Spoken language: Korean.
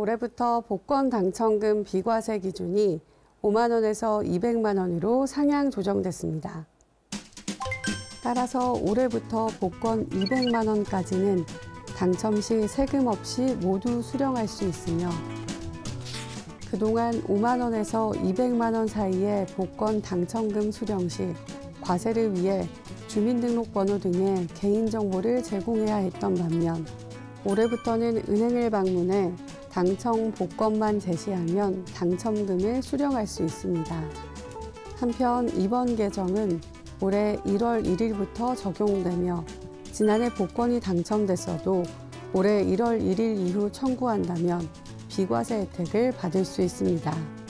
올해부터 복권 당첨금 비과세 기준이 5만 원에서 200만 원으로 상향 조정됐습니다. 따라서 올해부터 복권 200만 원까지는 당첨 시 세금 없이 모두 수령할 수 있으며 그동안 5만 원에서 200만 원 사이의 복권 당첨금 수령 시 과세를 위해 주민등록번호 등의 개인정보를 제공해야 했던 반면 올해부터는 은행을 방문해 당첨 복권만 제시하면 당첨금을 수령할 수 있습니다. 한편 이번 개정은 올해 1월 1일부터 적용되며 지난해 복권이 당첨됐어도 올해 1월 1일 이후 청구한다면 비과세 혜택을 받을 수 있습니다.